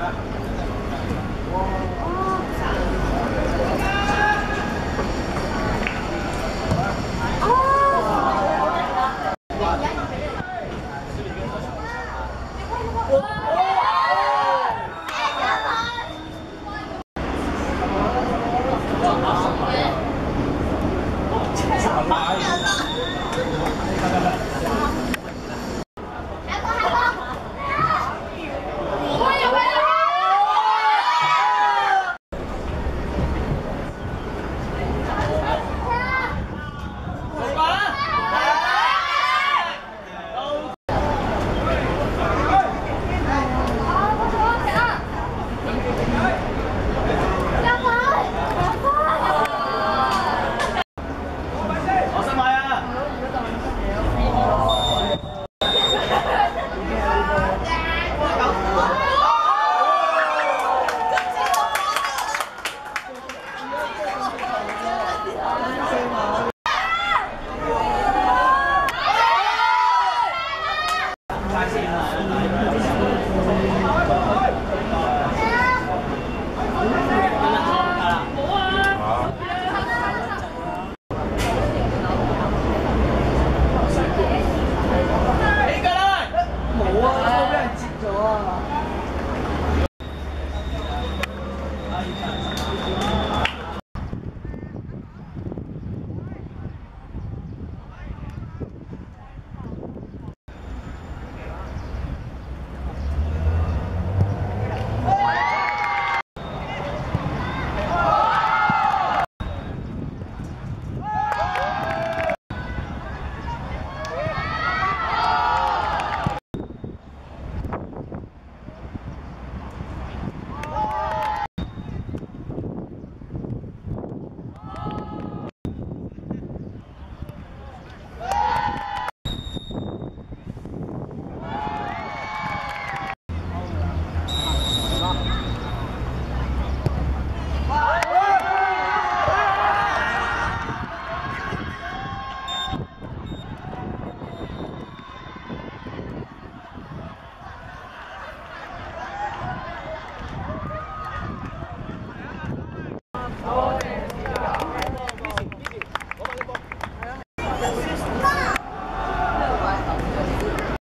Yeah.